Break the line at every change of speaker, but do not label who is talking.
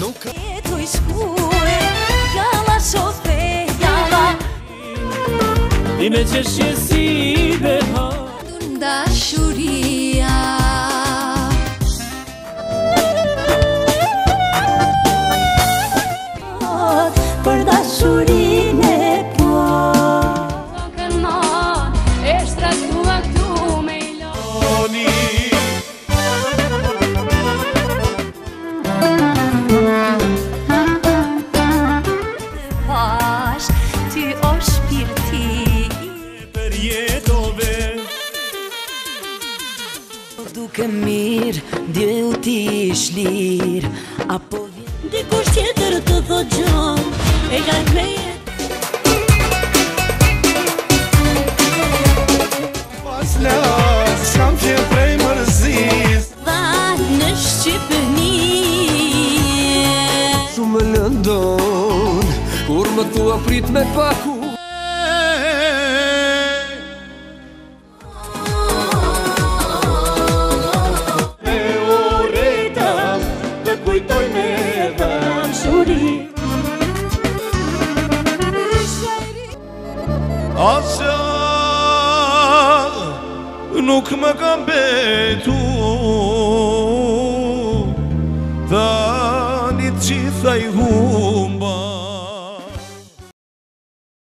Nuk e të ishku e gja la shospe, gja la Dime që sheshi dhe ha Nuk e Dukë e mirë, dje u ti shlirë Apo vjetë Dikusht jetër të thotë gjohën E gaj me jetë Pas las, shkampje prej më rëzistë Vatë në Shqipënitë Su me lëndon, kur me tua prit me paku Asja nuk më kam betu Dhanit qitha i